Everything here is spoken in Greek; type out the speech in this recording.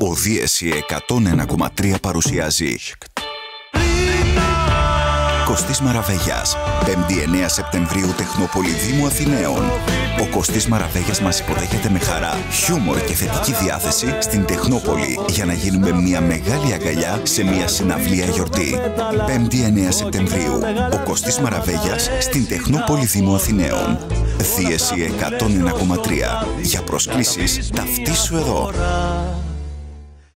Ο Δίεση 101,3 παρουσιάζει. Κωστής Μαραβέγιας 5η 9 Σεπτεμβρίου Τεχνόπολη Δήμου Αθηναίων. Ο Κωστής Μαραβέγιας μας υποδέχεται με χαρά, χιούμορ και θετική διάθεση στην Τεχνόπολη για να γίνουμε μια μεγάλη αγκαλιά σε μια συναυλία γιορτή. 5η 9 Σεπτεμβρίου Ο Κωστής Μαραβέγιας στην Τεχνόπολη Δήμου Αθηναίων Δίεση 101,3 Για προσκλήσεις ταυτίσου εδώ